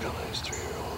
realized three year old.